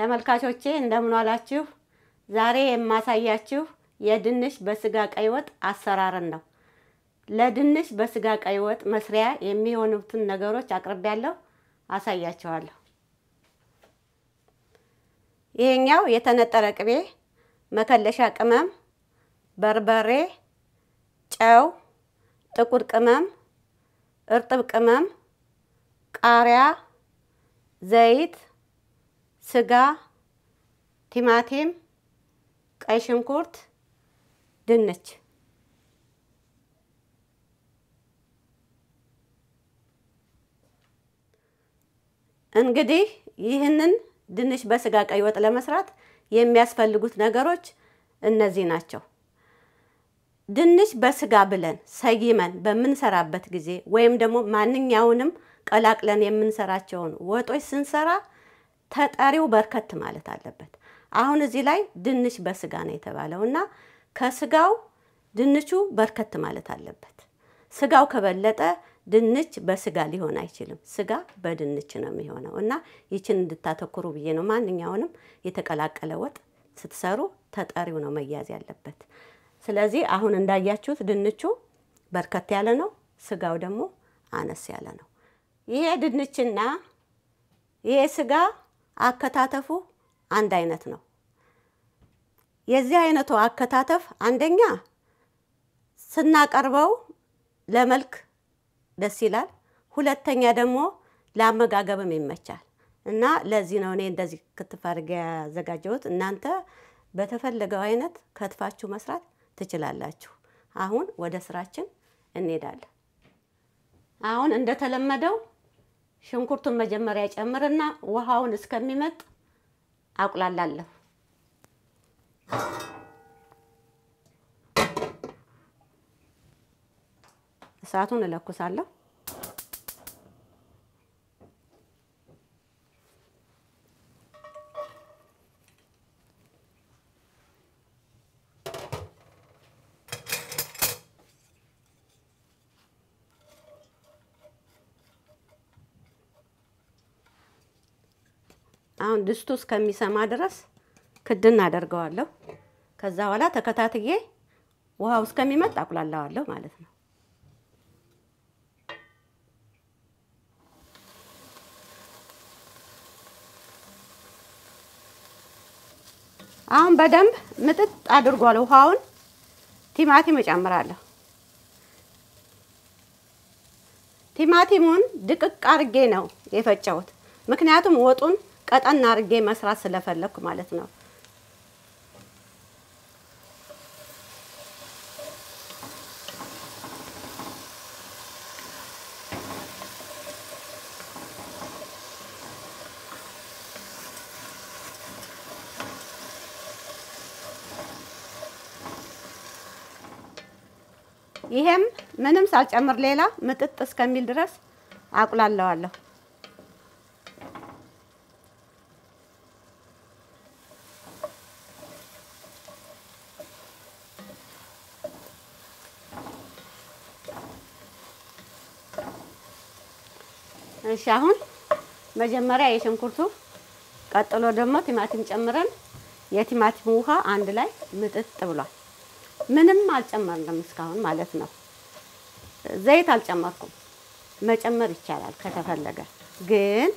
ተመልካቾቼ እንደምን ዋላችሁ? ዛሬ የማሳያችሁ የድንች በስጋ ቀይ ወጥ አሰራርን ነው። ለድንች በስጋ ቀይ ወጥ መስሪያ የሚሆኑትን ነገሮች አቅርቤያለሁ፣ አሳያችኋለሁ። ይሄኛው የተነጠረ ቅቤ፣ መከለሻ ቅመም፣ በርበሬ፣ ጨው፣ ጥቁር ቅመም፣ እርጥብ ቅመም፣ ቃሪያ፣ ዘይት፣ ስጋ፣ ቲማቲም፣ ቀይ ሽንኩርት፣ ድንች እንግዲህ ይህንን ድንች በስጋ ቀይ ወጥ ለመስራት የሚያስፈልጉት ነገሮች እነዚህ ናቸው። ድንች በስጋ ብለን ሰይመን በምንሰራበት ጊዜ ወይም ደግሞ ማንኛውንም ቀላቅለን የምንሰራቸውን ወጦች ስንሰራ ተጠሪው በርከት ማለት አለበት። አሁን እዚህ ላይ ድንች በስጋ ነው የተባለው እና ከስጋው ድንቹ በርከት ማለት አለበት። ስጋው ከበለጠ ድንች በስጋ ሊሆን አይችልም። ስጋ በድንች ነው የሚሆነው እና ይችን እንድታተኩሩ ብዬ ነው። ማንኛውንም የተቀላቀለ ወጥ ስትሰሩ ተጠሪው ነው መያዝ ያለበት። ስለዚህ አሁን እንዳያችሁት ድንቹ በርከት ያለ ነው፣ ስጋው ደግሞ አነስ ያለ ነው። ይሄ ድንችና ይሄ ስጋ አከታተፉ አንድ አይነት ነው። የዚህ አይነቱ አከታተፍ አንደኛ ስናቀርበው ለመልክ ደስ ይላል፣ ሁለተኛ ደግሞ ለአመጋገብም ይመቻል እና ለዚህ ነው እኔ እንደዚህ ክትፍ አድርጌ ያዘጋጀሁት። እናንተ በተፈለገው አይነት ከትፋችሁ መስራት ትችላላችሁ። አሁን ወደ ስራችን እንሄዳለን። አሁን እንደተለመደው ሽንኩርቱን መጀመሪያ ጨምርና ውሃውን እስከሚመጥ አቁላላለሁ። እሳቱን እለኩሳለሁ። አሁን ድስቱ እስከሚሰማ ድረስ ክድን አደርገዋለሁ። ከዛ በኋላ ተከታትዬ ውሃው እስከሚመጥ አቁላላዋለሁ ማለት ነው። አሁን በደንብ ምጥጥ አድርጓል ውሃውን። ቲማቲም እጨምራለሁ። ቲማቲሙን ድቅቅ አርጌ ነው የፈጨሁት፣ ምክንያቱም ወጡን ቀጠን አርጌ መስራት ስለፈለኩ ማለት ነው። ይሄም ምንም ሳልጨምር ሌላ ምጥጥ እስከሚል ድረስ አቁላለዋለሁ። እሺ አሁን መጀመሪያ የሽንኩርቱ ቀጥሎ ደግሞ ቲማቲም ጨምረን የቲማቲም ውሃ አንድ ላይ ምጥጥ ብሏል። ምንም አልጨመርንም እስካሁን ማለት ነው። ዘይት አልጨመርኩም። መጨመር ይቻላል ከተፈለገ፣ ግን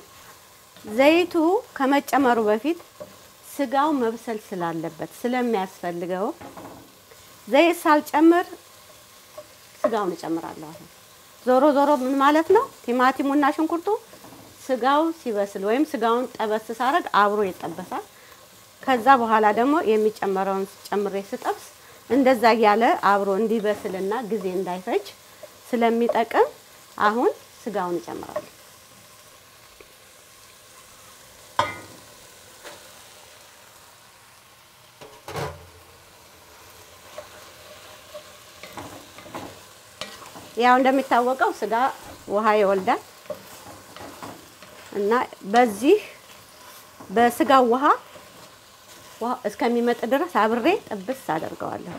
ዘይቱ ከመጨመሩ በፊት ስጋው መብሰል ስላለበት ስለሚያስፈልገው ዘይት ሳልጨምር ስጋውን እጨምራለሁ። ዞሮ ዞሮ ምን ማለት ነው? ቲማቲሙና ሽንኩርቱ ስጋው ሲበስል ወይም ስጋውን ጠበስ ሳረግ አብሮ ይጠበሳል። ከዛ በኋላ ደግሞ የሚጨመረውን ጨምሬ ስጠብስ እንደዛ እያለ አብሮ እንዲበስልና ጊዜ እንዳይፈጅ ስለሚጠቅም አሁን ስጋውን እጨምራለሁ። ያው እንደሚታወቀው ስጋ ውሃ ይወልዳል እና በዚህ በስጋው ውሃ እስከሚመጥ ድረስ አብሬ ጥብስ አደርገዋለሁ።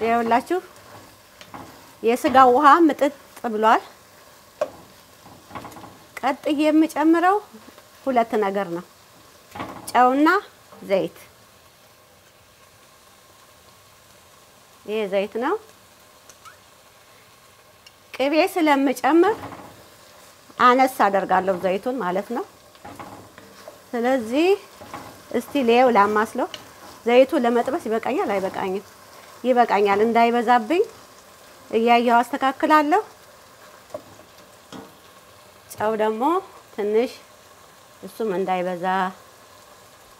ይኸውላችሁ የስጋው ውሃ ምጥጥ ብሏል። ቀጥዬ የምጨምረው ሁለት ነገር ነው፣ ጨውና ዘይት። ይሄ ዘይት ነው። ቅቤ ስለምጨምር አነስ አደርጋለሁ ዘይቱን ማለት ነው። ስለዚህ እስቲ ሌው ላማስለው። ዘይቱ ለመጥበስ ይበቃኛል አይበቃኝም? ይበቃኛል። እንዳይበዛብኝ እያየሁ አስተካክላለሁ። ጨው ደግሞ ትንሽ እሱም እንዳይበዛ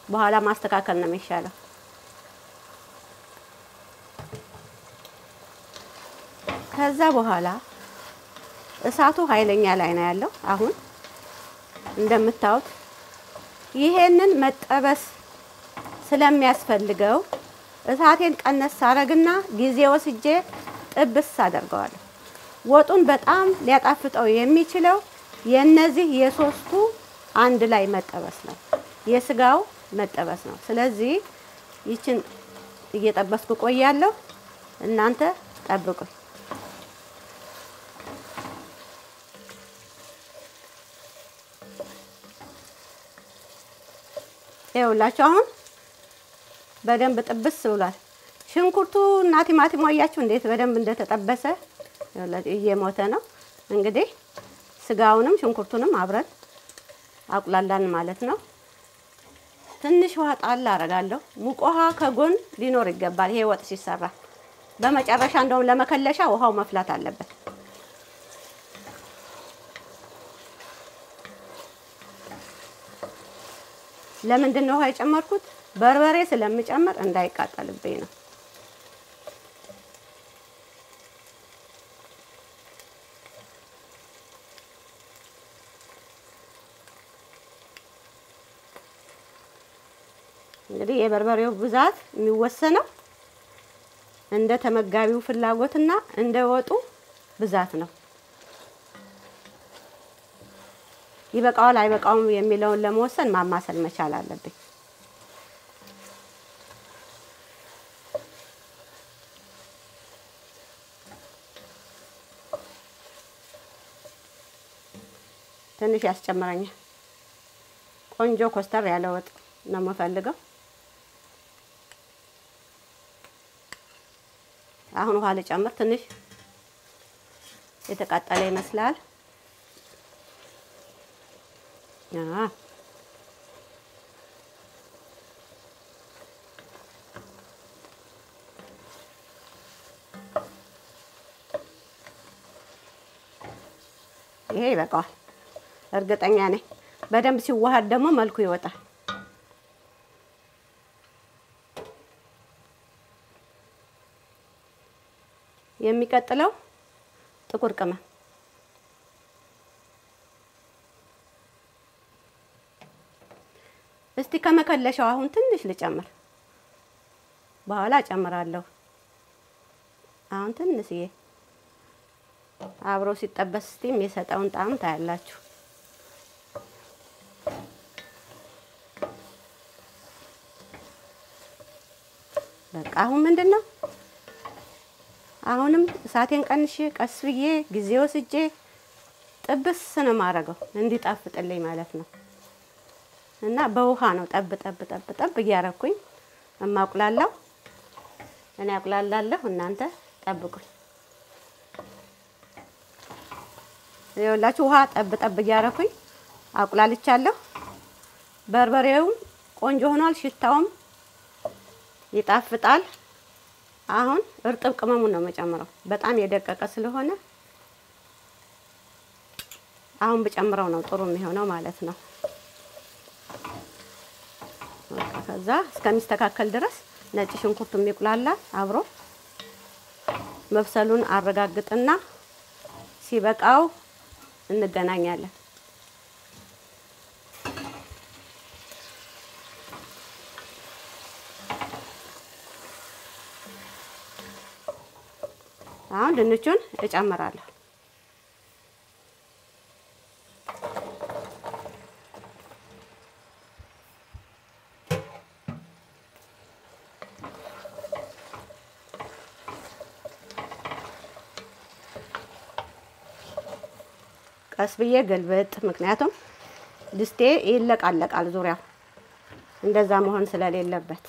በኋላ ማስተካከል ነው የሚሻለው። ከዛ በኋላ እሳቱ ኃይለኛ ላይ ነው ያለው። አሁን እንደምታዩት ይሄንን መጠበስ ስለሚያስፈልገው እሳቴን ቀነስ አረግና ጊዜ ወስጄ ጥብስ አደርገዋለሁ። ወጡን በጣም ሊያጣፍጠው የሚችለው የነዚህ የሶስቱ አንድ ላይ መጠበስ ነው፣ የስጋው መጠበስ ነው። ስለዚህ ይችን እየጠበስኩ ቆያለሁ። እናንተ ጠብቁኝ። ይኸውላችሁ አሁን በደንብ ጥብስ ብሏል። ሽንኩርቱ እና ቲማቲሙ አያችሁ እንዴት በደንብ እንደተጠበሰ እየሞተ ነው። እንግዲህ ስጋውንም ሽንኩርቱንም አብረን አቁላላን ማለት ነው። ትንሽ ውሃ ጣል አረጋለሁ። ሙቅ ውሃ ከጎን ሊኖር ይገባል። ይሄ ወጥ ሲሰራ በመጨረሻ እንደውም ለመከለሻ ውሃው መፍላት አለበት። ለምንድን ነው ውሃ የጨመርኩት? በርበሬ ስለምጨምር እንዳይቃጠልብኝ ነው። እንግዲህ የበርበሬው ብዛት የሚወሰነው እንደ ተመጋቢው ፍላጎትና እንደ ወጡ ብዛት ነው። ይበቃዋል አይበቃውም የሚለውን ለመወሰን ማማሰል መቻል አለብኝ። ትንሽ ያስጨምረኛል። ቆንጆ ኮስተር ያለ ወጥ ነው የምፈልገው። አሁን ውሃ ልጨምር። ትንሽ የተቃጠለ ይመስላል። ይሄ ይበቃዋል፣ እርግጠኛ ነኝ። በደንብ ሲዋሃድ ደግሞ መልኩ ይወጣል። የሚቀጥለው ጥቁር ቅመም እስቲ ከመከለሻው አሁን ትንሽ ልጨምር፣ በኋላ እጨምራለሁ። አሁን ትንሽዬ አብሮ ሲጠበስ እስቲ የሚሰጠውን ጣዕም ታያላችሁ። በቃ አሁን ምንድን ነው አሁንም እሳቴን ቀንሼ ቀስ ብዬ ጊዜ ወስጄ ጥብስ ነው የማደርገው እንዲጣፍጥልኝ ማለት ነው። እና በውሃ ነው ጠብ ጠብ ጠብ ጠብ እያረኩኝ እማቁላላው። እኔ አቁላላለሁ፣ እናንተ ጠብቁኝ። ይኸውላችሁ ውሃ ጠብ ጠብ እያረኩኝ አቁላልቻለሁ። በርበሬውም ቆንጆ ሆኗል፣ ሽታውም ይጣፍጣል። አሁን እርጥብ ቅመሙን ነው የምጨምረው። በጣም የደቀቀ ስለሆነ አሁን ብጨምረው ነው ጥሩ የሚሆነው ማለት ነው። ከዛ እስከሚስተካከል ድረስ ነጭ ሽንኩርቱ የሚቁላላ አብሮ መብሰሉን አረጋግጥና ሲበቃው እንገናኛለን። አሁን ድንቹን እጨምራለሁ። ቀስ ብዬ ገልበጥ፣ ምክንያቱም ድስቴ ይለቃለቃል ዙሪያው። እንደዛ መሆን ስለሌለበት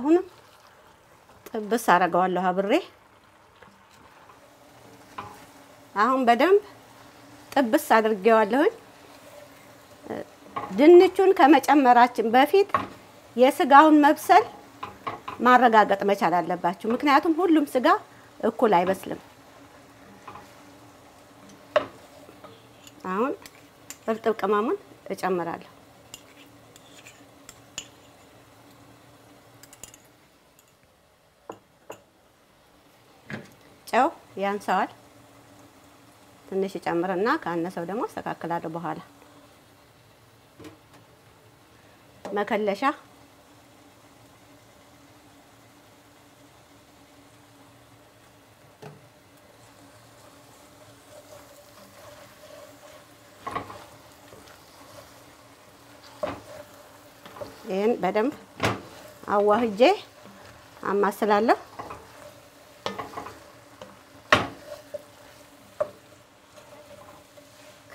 አሁንም ጥብስ አደርገዋለሁ አብሬ። አሁን በደንብ ጥብስ አድርጌዋለሁኝ። ድንቹን ከመጨመራችን በፊት የስጋውን መብሰል ማረጋገጥ መቻል አለባችሁ። ምክንያቱም ሁሉም ስጋ እኩል አይበስልም። አሁን እርጥብ ቅመሙን እጨምራለሁ። ጨው ያንሰዋል። ትንሽ ጨምርና ካነሰው ደግሞ አስተካክላለሁ በኋላ። መከለሻ ይህን በደንብ አዋህጄ አማስላለሁ።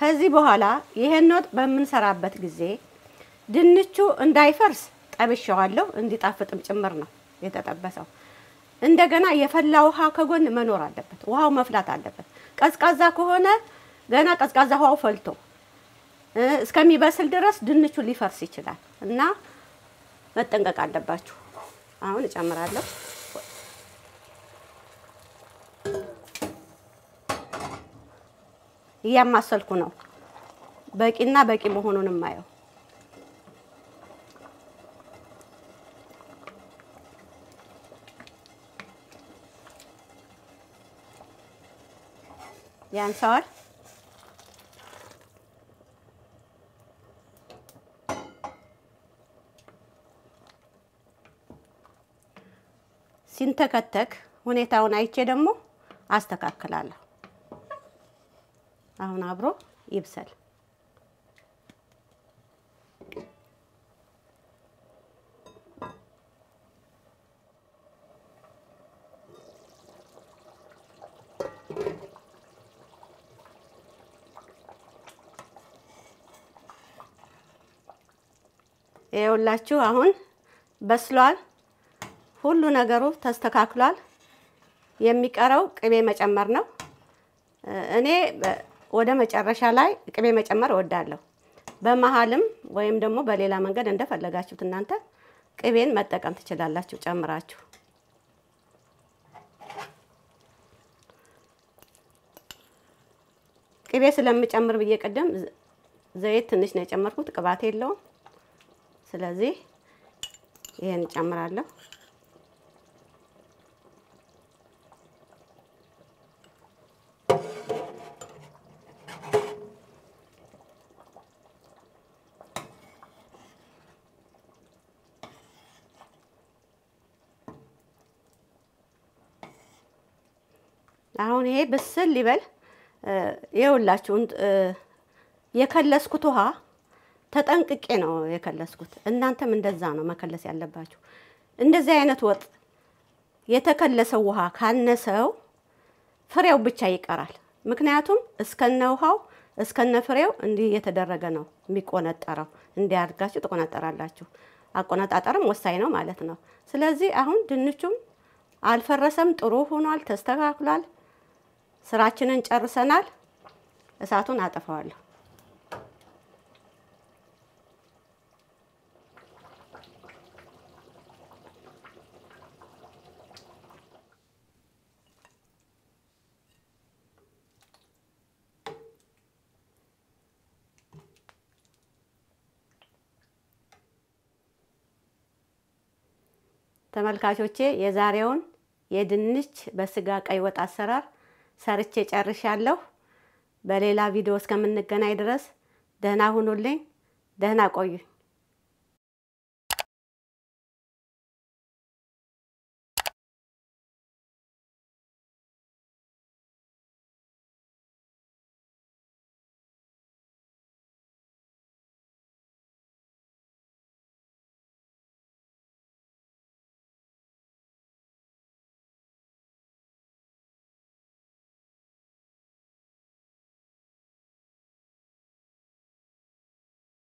ከዚህ በኋላ ይሄን ወጥ በምንሰራበት ጊዜ ድንቹ እንዳይፈርስ ጠብሼዋለሁ። እንዲጣፍጥም ጭምር ነው የተጠበሰው። እንደገና የፈላ ውሃ ከጎን መኖር አለበት። ውሃው መፍላት አለበት። ቀዝቃዛ ከሆነ ገና ቀዝቃዛ ውሃው ፈልቶ እስከሚበስል ድረስ ድንቹ ሊፈርስ ይችላል እና መጠንቀቅ አለባችሁ። አሁን እጨምራለሁ። እያማሰልኩ ነው። በቂና በቂ መሆኑን የማየው ያንሰዋል። ሲንተከተክ ሁኔታውን አይቼ ደግሞ አስተካክላለሁ። አሁን አብሮ ይብሰል። ይኸውላችሁ አሁን በስሏል። ሁሉ ነገሩ ተስተካክሏል። የሚቀረው ቅቤ መጨመር ነው። እኔ ወደ መጨረሻ ላይ ቅቤ መጨመር እወዳለሁ። በመሀልም ወይም ደግሞ በሌላ መንገድ እንደፈለጋችሁት እናንተ ቅቤን መጠቀም ትችላላችሁ ጨምራችሁ። ቅቤ ስለምጨምር ብዬ ቅድም ዘይት ትንሽ ነው የጨመርኩት፣ ቅባት የለውም። ስለዚህ ይሄን እጨምራለሁ። አሁን ይሄ ብስል ሊበል ይኸውላችሁ የከለስኩት ውሃ ተጠንቅቄ ነው የከለስኩት። እናንተም እንደዛ ነው መከለስ ያለባችሁ። እንደዚህ አይነት ወጥ የተከለሰው ውሃ ካነሰው ፍሬው ብቻ ይቀራል። ምክንያቱም እስከነ ውሃው እስከነ ፍሬው እንዲህ የተደረገ ነው የሚቆነጠረው። እንዲህ አድርጋችሁ ትቆነጠራላችሁ። አቆነጣጠርም ወሳኝ ነው ማለት ነው። ስለዚህ አሁን ድንቹም አልፈረሰም፣ ጥሩ ሆኗል፣ ተስተካክሏል። ስራችንን ጨርሰናል። እሳቱን አጠፋዋለሁ። ተመልካቾቼ የዛሬውን የድንች በስጋ ቀይ ወጥ አሰራር ሰርቼ ጨርሻለሁ። በሌላ ቪዲዮ እስከምንገናኝ ድረስ ደህና ሁኑልኝ። ደህና ቆዩኝ።